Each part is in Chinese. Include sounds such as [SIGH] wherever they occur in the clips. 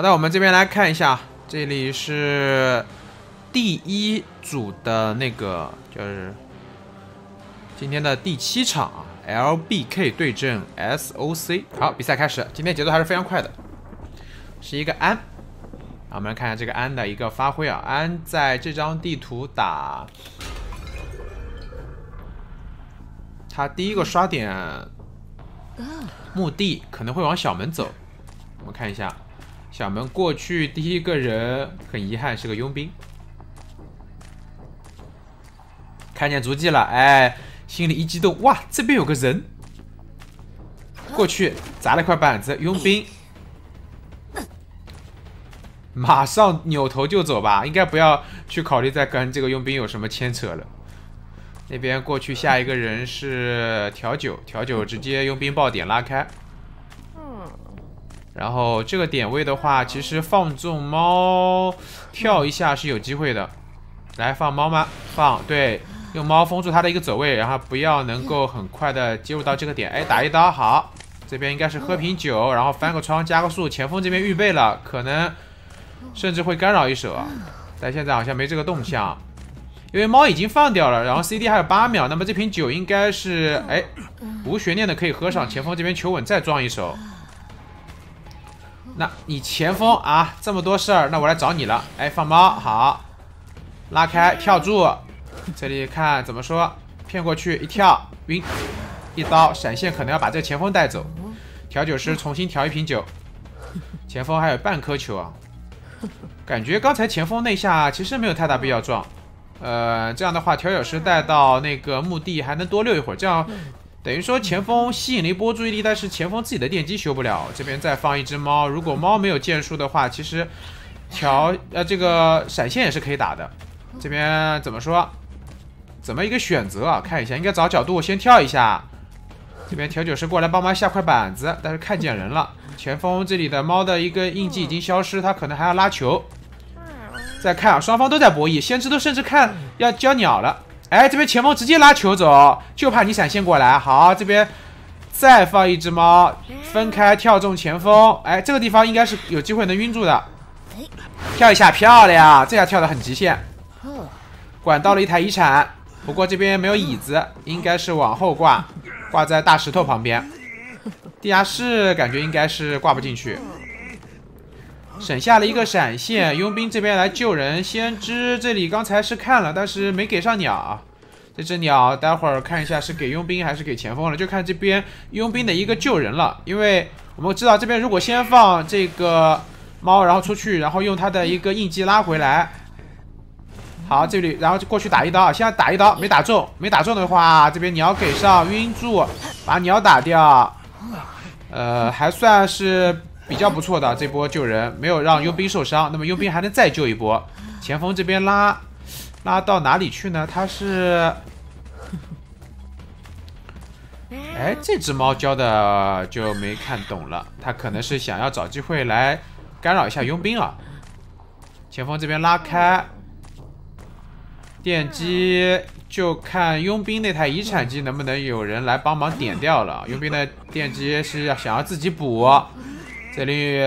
好的，我们这边来看一下，这里是第一组的那个，就是今天的第七场啊，LBK 对阵 SOC。好，比赛开始，今天节奏还是非常快的，是一个安。好，我们来看一下这个安的一个发挥啊，安在这张地图打，他第一个刷点墓地可能会往小门走，我们看一下。小门过去第一个人，很遗憾是个佣兵。看见足迹了，哎，心里一激动，哇，这边有个人。过去砸了块板子，佣兵马上扭头就走吧，应该不要去考虑再跟这个佣兵有什么牵扯了。那边过去下一个人是调酒，调酒直接佣兵爆点拉开。然后这个点位的话，其实放纵猫跳一下是有机会的。来放猫吗？放，对，用猫封住它的一个走位，然后不要能够很快的接入到这个点。哎，打一刀好，这边应该是喝瓶酒，然后翻个窗加个速。前锋这边预备了，可能甚至会干扰一手啊，但现在好像没这个动向，因为猫已经放掉了，然后 CD 还有八秒，那么这瓶酒应该是哎无悬念的可以喝上。前锋这边求稳再装一手。那你前锋啊，这么多事儿，那我来找你了。哎，放猫好，拉开跳住，这里看怎么说，骗过去一跳晕，一刀闪现，可能要把这前锋带走。调酒师重新调一瓶酒，前锋还有半颗球啊，感觉刚才前锋那下其实没有太大必要撞。呃，这样的话调酒师带到那个墓地还能多溜一会儿，这样。等于说前锋吸引了一波注意力，但是前锋自己的电机修不了。这边再放一只猫，如果猫没有剑术的话，其实调呃这个闪现也是可以打的。这边怎么说？怎么一个选择啊？看一下，应该找角度先跳一下。这边调酒师过来帮忙下块板子，但是看见人了。前锋这里的猫的一个印记已经消失，他可能还要拉球。再看啊，双方都在博弈，先知都甚至看要交鸟了。哎，这边前锋直接拉球走，就怕你闪现过来。好，这边再放一只猫，分开跳中前锋。哎，这个地方应该是有机会能晕住的。跳一下，漂亮！这下跳的很极限。管到了一台遗产，不过这边没有椅子，应该是往后挂，挂在大石头旁边。地下室感觉应该是挂不进去。省下了一个闪现，佣兵这边来救人。先知这里刚才是看了，但是没给上鸟。这只鸟待会儿看一下是给佣兵还是给前锋了，就看这边佣兵的一个救人了。因为我们知道这边如果先放这个猫，然后出去，然后用它的一个印记拉回来。好，这里然后就过去打一刀，现在打一刀没打中，没打中的话，这边鸟给上晕住，把鸟打掉。呃，还算是。比较不错的这波救人，没有让佣兵受伤，那么佣兵还能再救一波。前锋这边拉拉到哪里去呢？他是，哎，这只猫教的就没看懂了，他可能是想要找机会来干扰一下佣兵啊。前锋这边拉开电机，就看佣兵那台遗产机能不能有人来帮忙点掉了。佣兵的电机是要想要自己补。这里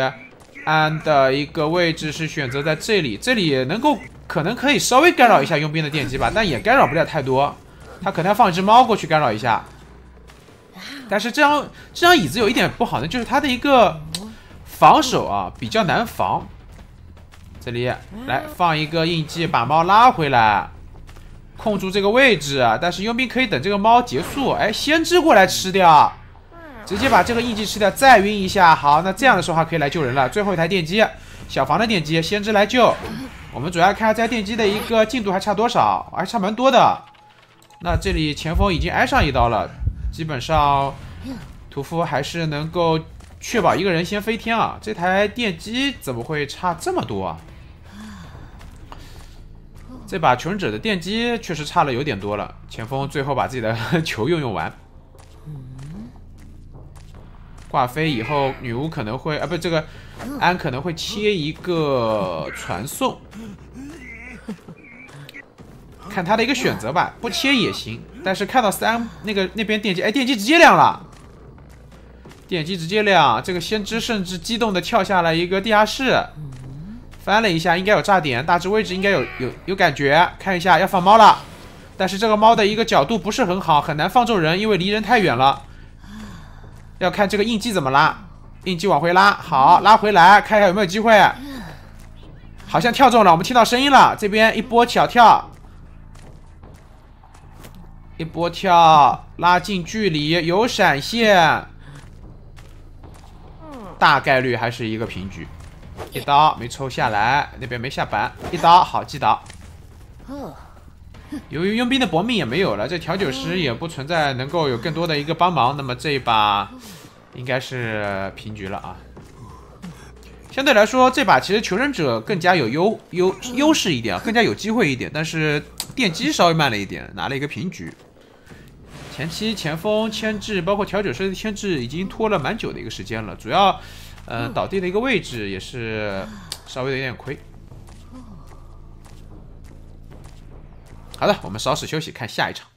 安的一个位置是选择在这里，这里能够可能可以稍微干扰一下佣兵的电机吧，但也干扰不了太多。他可能要放一只猫过去干扰一下。但是这张这张椅子有一点不好的，就是它的一个防守啊比较难防。这里来放一个印记，把猫拉回来，控住这个位置。但是佣兵可以等这个猫结束，哎，先知过来吃掉。直接把这个印记吃掉，再晕一下。好，那这样的时候可以来救人了。最后一台电机，小房的电机，先知来救。我们主要看这台电机的一个进度还差多少，还差蛮多的。那这里前锋已经挨上一刀了，基本上屠夫还是能够确保一个人先飞天啊。这台电机怎么会差这么多啊？这把求生者的电机确实差了有点多了。前锋最后把自己的 [LAUGHS] 球用用完。挂飞以后，女巫可能会啊，不，这个安可能会切一个传送，看他的一个选择吧，不切也行。但是看到三那个那边电机，哎，电机直接亮了，电机直接亮，这个先知甚至激动的跳下了一个地下室，翻了一下，应该有炸点，大致位置应该有有有感觉。看一下要放猫了，但是这个猫的一个角度不是很好，很难放中人，因为离人太远了。要看这个印记怎么拉，印记往回拉，好，拉回来，看一下有没有机会。好像跳中了，我们听到声音了，这边一波小跳，一波跳，拉近距离，有闪现，大概率还是一个平局。一刀没抽下来，那边没下板，一刀好击倒。[LAUGHS] 由于佣兵的搏命也没有了，这调酒师也不存在能够有更多的一个帮忙，那么这一把应该是平局了啊。相对来说，这把其实求生者更加有优优优势一点啊，更加有机会一点，但是电机稍微慢了一点，拿了一个平局。前期前锋牵制，包括调酒师的牵制，已经拖了蛮久的一个时间了，主要呃倒地的一个位置也是稍微有点亏。好的，我们稍事休息，看下一场。